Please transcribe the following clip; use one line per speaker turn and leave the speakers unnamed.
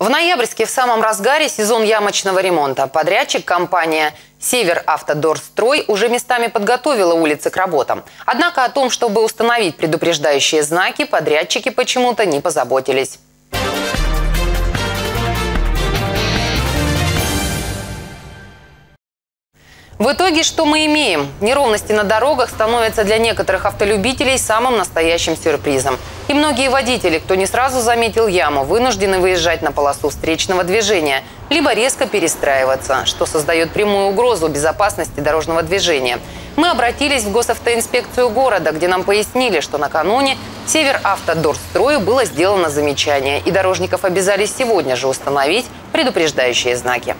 В ноябрьске в самом разгаре сезон ямочного ремонта. Подрядчик компания «Север Автодорстрой» уже местами подготовила улицы к работам. Однако о том, чтобы установить предупреждающие знаки, подрядчики почему-то не позаботились. В итоге что мы имеем? Неровности на дорогах становятся для некоторых автолюбителей самым настоящим сюрпризом. И многие водители, кто не сразу заметил яму, вынуждены выезжать на полосу встречного движения, либо резко перестраиваться, что создает прямую угрозу безопасности дорожного движения. Мы обратились в госавтоинспекцию города, где нам пояснили, что накануне Север Автодорстрою было сделано замечание, и дорожников обязали сегодня же установить предупреждающие знаки.